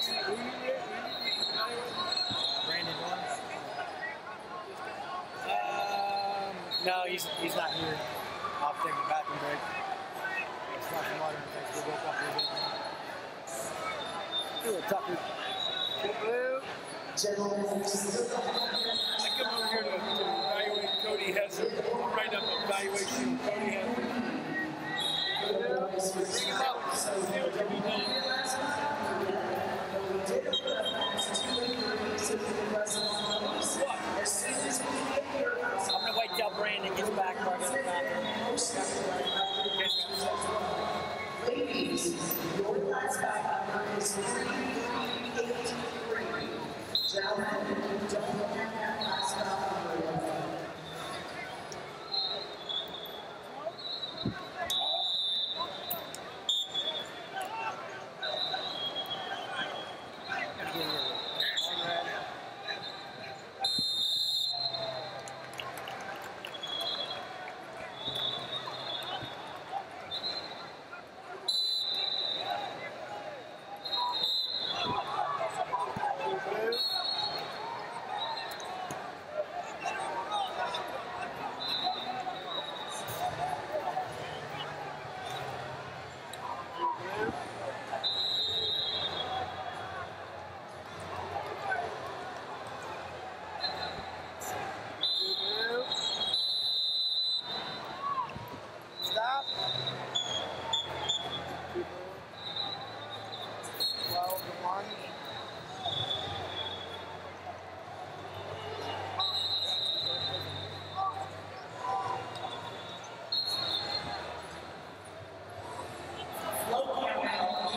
Brandon Um, no, he's he's not here. I'll take the bathroom break. A little bit. Feel. I come over here to, to evaluate Cody has a write-up evaluation. Cody has Stop.